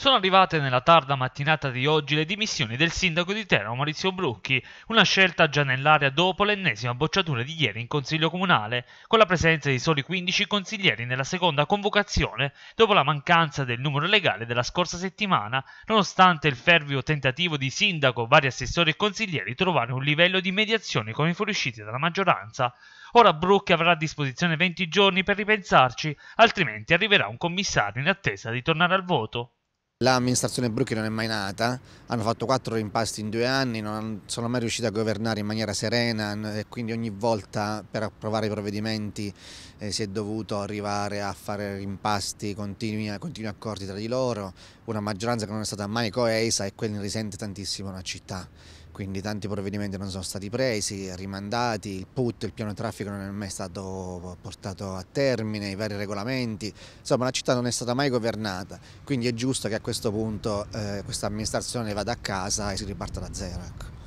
Sono arrivate nella tarda mattinata di oggi le dimissioni del sindaco di Teramo Maurizio Brucchi, una scelta già nell'area dopo l'ennesima bocciatura di ieri in Consiglio Comunale, con la presenza di soli 15 consiglieri nella seconda convocazione dopo la mancanza del numero legale della scorsa settimana, nonostante il fervio tentativo di sindaco, vari assessori e consiglieri trovare un livello di mediazione con i fuoriusciti dalla maggioranza. Ora Brucchi avrà a disposizione 20 giorni per ripensarci, altrimenti arriverà un commissario in attesa di tornare al voto. L'amministrazione Brucchi non è mai nata, hanno fatto quattro rimpasti in due anni, non sono mai riusciti a governare in maniera serena e quindi ogni volta per approvare i provvedimenti eh, si è dovuto arrivare a fare rimpasti continui, continui accordi tra di loro, una maggioranza che non è stata mai coesa e quella risente tantissimo la città quindi tanti provvedimenti non sono stati presi, rimandati, il PUT, il piano traffico non è mai stato portato a termine, i vari regolamenti, insomma la città non è stata mai governata, quindi è giusto che a questo punto eh, questa amministrazione vada a casa e si riparta da zero. Ecco.